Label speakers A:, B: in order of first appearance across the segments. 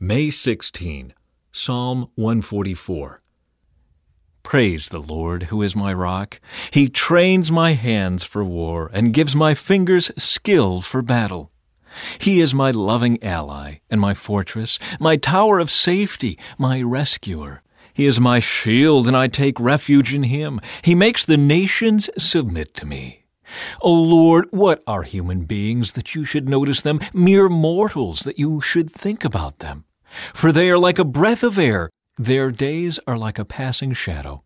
A: May 16, Psalm 144. Praise the Lord, who is my rock. He trains my hands for war and gives my fingers skill for battle. He is my loving ally and my fortress, my tower of safety, my rescuer. He is my shield, and I take refuge in him. He makes the nations submit to me. O Lord, what are human beings that you should notice them, mere mortals that you should think about them? For they are like a breath of air, their days are like a passing shadow.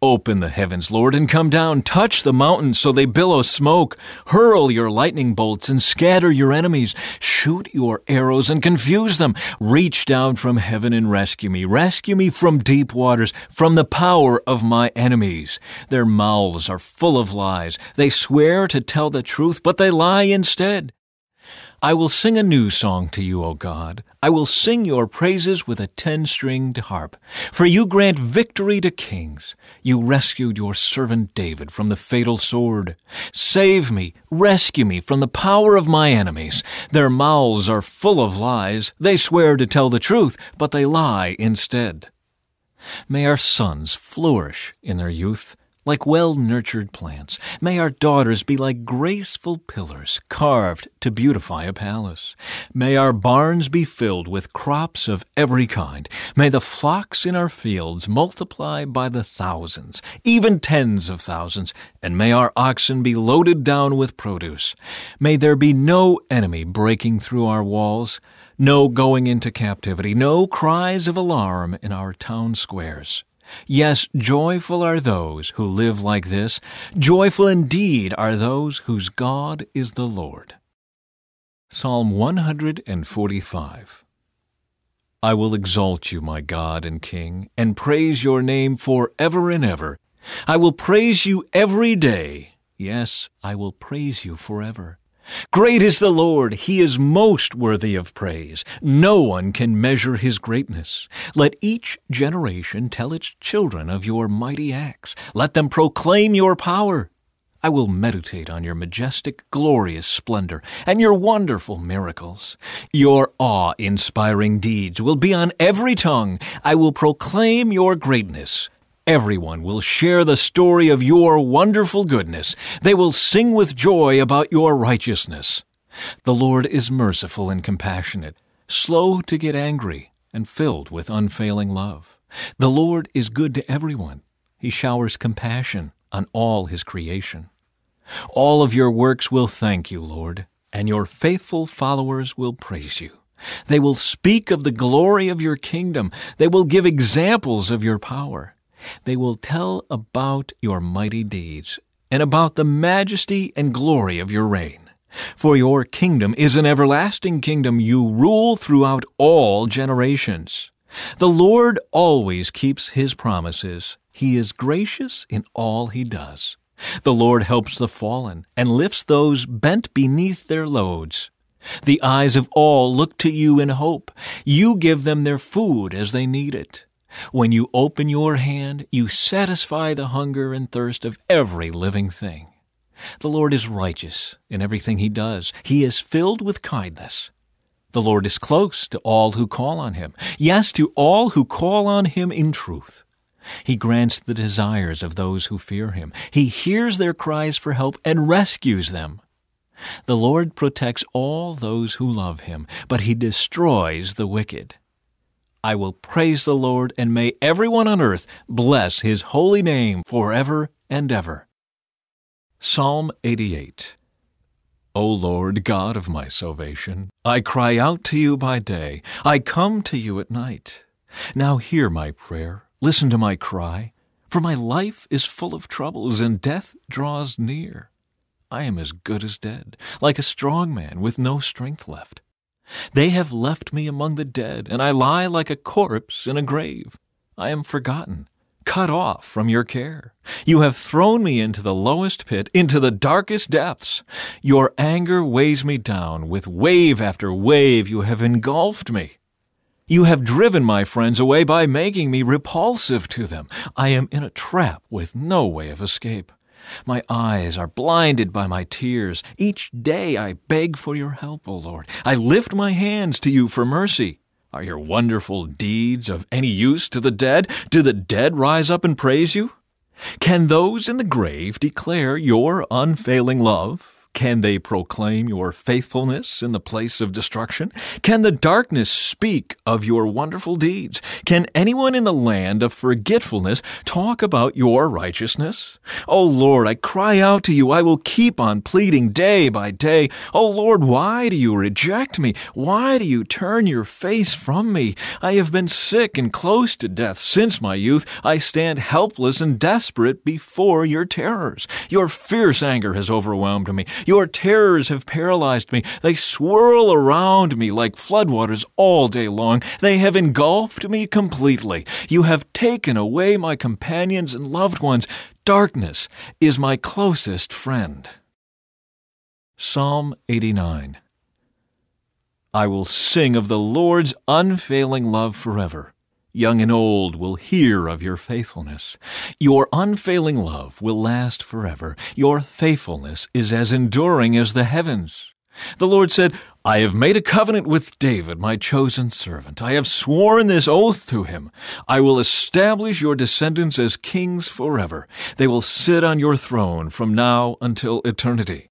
A: Open the heavens, Lord, and come down. Touch the mountains so they billow smoke. Hurl your lightning bolts and scatter your enemies. Shoot your arrows and confuse them. Reach down from heaven and rescue me. Rescue me from deep waters, from the power of my enemies. Their mouths are full of lies. They swear to tell the truth, but they lie instead. I will sing a new song to you, O God. I will sing your praises with a ten stringed harp. For you grant victory to kings. You rescued your servant David from the fatal sword. Save me, rescue me from the power of my enemies. Their mouths are full of lies. They swear to tell the truth, but they lie instead. May our sons flourish in their youth like well nurtured plants. May our daughters be like graceful pillars carved to beautify a palace. May our barns be filled with crops of every kind. May the flocks in our fields multiply by the thousands, even tens of thousands, and may our oxen be loaded down with produce. May there be no enemy breaking through our walls, no going into captivity, no cries of alarm in our town squares. Yes, joyful are those who live like this. Joyful indeed are those whose God is the Lord. Psalm 145 I will exalt you, my God and King, and praise your name for ever and ever. I will praise you every day. Yes, I will praise you forever. Great is the Lord, he is most worthy of praise. No one can measure his greatness. Let each generation tell its children of your mighty acts. Let them proclaim your power. I will meditate on your majestic, glorious splendor and your wonderful miracles. Your awe inspiring deeds will be on every tongue. I will proclaim your greatness. Everyone will share the story of your wonderful goodness. They will sing with joy about your righteousness. The Lord is merciful and compassionate, slow to get angry, and filled with unfailing love. The Lord is good to everyone. He showers compassion on all his creation. All of your works will thank you, Lord, and your faithful followers will praise you. They will speak of the glory of your kingdom. They will give examples of your power. They will tell about your mighty deeds and about the majesty and glory of your reign. For your kingdom is an everlasting kingdom. You rule throughout all generations. The Lord always keeps his promises. He is gracious in all he does. The Lord helps the fallen and lifts those bent beneath their loads. The eyes of all look to you in hope. You give them their food as they need it. When you open your hand, you satisfy the hunger and thirst of every living thing. The Lord is righteous in everything he does. He is filled with kindness. The Lord is close to all who call on him. Yes, to all who call on him in truth. He grants the desires of those who fear him. He hears their cries for help and rescues them. The Lord protects all those who love him, but he destroys the wicked. I will praise the Lord, and may everyone on earth bless his holy name forever and ever. Psalm 88 O Lord, God of my salvation, I cry out to you by day, I come to you at night. Now hear my prayer, listen to my cry, for my life is full of troubles, and death draws near. I am as good as dead, like a strong man with no strength left. They have left me among the dead, and I lie like a corpse in a grave. I am forgotten, cut off from your care. You have thrown me into the lowest pit, into the darkest depths. Your anger weighs me down. With wave after wave, you have engulfed me. You have driven my friends away by making me repulsive to them. I am in a trap with no way of escape. My eyes are blinded by my tears. Each day I beg for your help, O Lord. I lift my hands to you for mercy. Are your wonderful deeds of any use to the dead? Do the dead rise up and praise you? Can those in the grave declare your unfailing love? Can they proclaim your faithfulness in the place of destruction? Can the darkness speak of your wonderful deeds? Can anyone in the land of forgetfulness talk about your righteousness? O Lord, I cry out to you. I will keep on pleading day by day. O Lord, why do you reject me? Why do you turn your face from me? I have been sick and close to death since my youth. I stand helpless and desperate before your terrors. Your fierce anger has overwhelmed me. Your terrors have paralyzed me. They swirl around me like floodwaters all day long. They have engulfed me completely. You have taken away my companions and loved ones. Darkness is my closest friend. Psalm 89 I will sing of the Lord's unfailing love forever young and old will hear of your faithfulness. Your unfailing love will last forever. Your faithfulness is as enduring as the heavens. The Lord said, I have made a covenant with David, my chosen servant. I have sworn this oath to him. I will establish your descendants as kings forever. They will sit on your throne from now until eternity.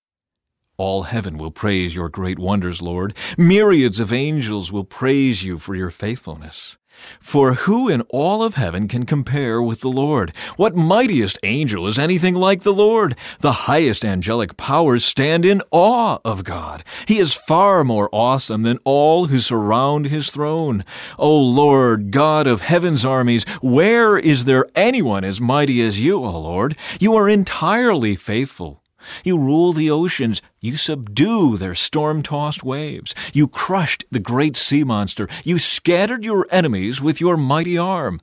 A: All heaven will praise your great wonders, Lord. Myriads of angels will praise you for your faithfulness. For who in all of heaven can compare with the Lord? What mightiest angel is anything like the Lord? The highest angelic powers stand in awe of God. He is far more awesome than all who surround his throne. O Lord, God of heaven's armies, where is there anyone as mighty as you, O Lord? You are entirely faithful. You rule the oceans. You subdue their storm tossed waves. You crushed the great sea monster. You scattered your enemies with your mighty arm.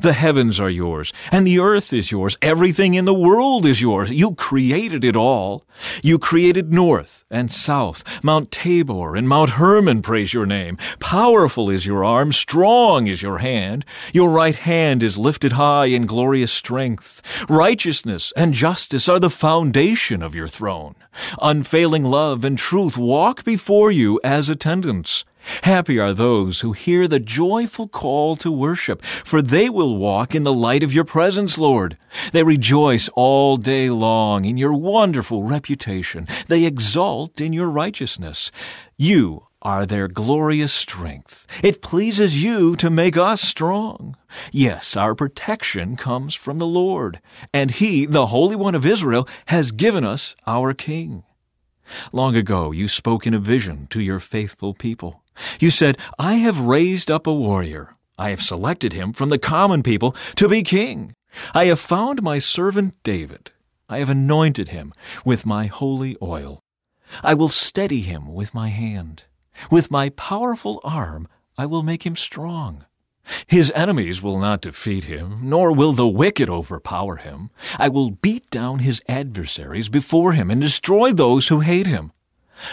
A: The heavens are yours, and the earth is yours. Everything in the world is yours. You created it all. You created north and south. Mount Tabor and Mount Hermon praise your name. Powerful is your arm, strong is your hand. Your right hand is lifted high in glorious strength. Righteousness and justice are the foundation of your throne. Unfailing love and truth walk before you as attendants. Happy are those who hear the joyful call to worship, for they will walk in the light of your presence, Lord. They rejoice all day long in your wonderful reputation. They exult in your righteousness. You are their glorious strength. It pleases you to make us strong. Yes, our protection comes from the Lord, and He, the Holy One of Israel, has given us our King. Long ago you spoke in a vision to your faithful people. You said, I have raised up a warrior. I have selected him from the common people to be king. I have found my servant David. I have anointed him with my holy oil. I will steady him with my hand. With my powerful arm I will make him strong. His enemies will not defeat him, nor will the wicked overpower him. I will beat down his adversaries before him and destroy those who hate him.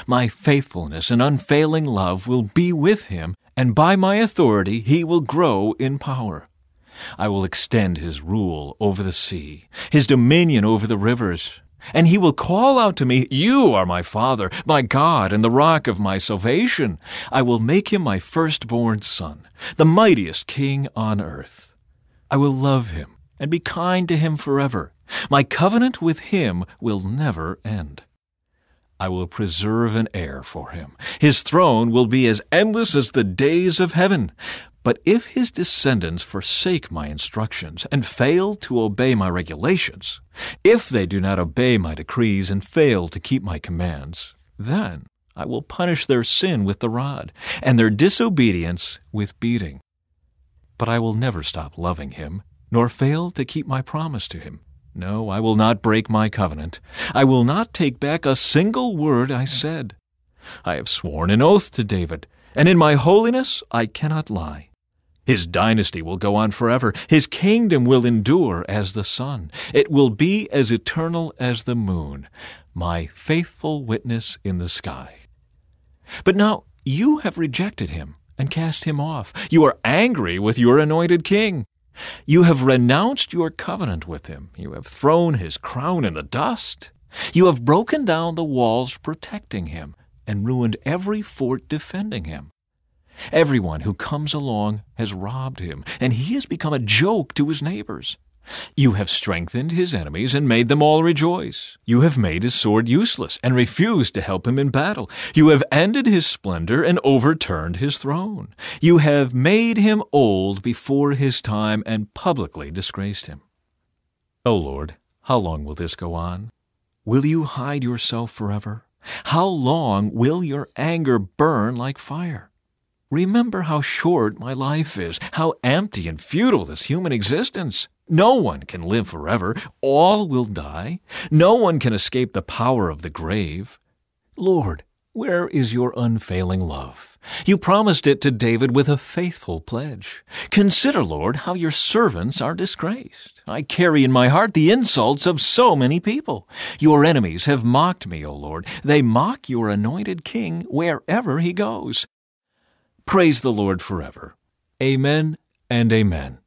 A: My faithfulness and unfailing love will be with him, and by my authority he will grow in power. I will extend his rule over the sea, his dominion over the rivers. And he will call out to me, You are my Father, my God, and the rock of my salvation. I will make him my firstborn son, the mightiest king on earth. I will love him and be kind to him forever. My covenant with him will never end. I will preserve an heir for him. His throne will be as endless as the days of heaven. But if his descendants forsake my instructions and fail to obey my regulations, if they do not obey my decrees and fail to keep my commands, then I will punish their sin with the rod, and their disobedience with beating. But I will never stop loving him, nor fail to keep my promise to him. No, I will not break my covenant. I will not take back a single word I said. I have sworn an oath to David, and in my holiness I cannot lie. His dynasty will go on forever. His kingdom will endure as the sun. It will be as eternal as the moon, my faithful witness in the sky. But now you have rejected him and cast him off. You are angry with your anointed king. You have renounced your covenant with him. You have thrown his crown in the dust. You have broken down the walls protecting him and ruined every fort defending him. Everyone who comes along has robbed him, and he has become a joke to his neighbors. You have strengthened his enemies and made them all rejoice. You have made his sword useless and refused to help him in battle. You have ended his splendor and overturned his throne. You have made him old before his time and publicly disgraced him. O Lord, how long will this go on? Will you hide yourself forever? How long will your anger burn like fire? Remember how short my life is, how empty and futile this human existence. No one can live forever. All will die. No one can escape the power of the grave. Lord, where is your unfailing love? You promised it to David with a faithful pledge. Consider, Lord, how your servants are disgraced. I carry in my heart the insults of so many people. Your enemies have mocked me, O Lord. They mock your anointed king wherever he goes. Praise the Lord forever. Amen and amen.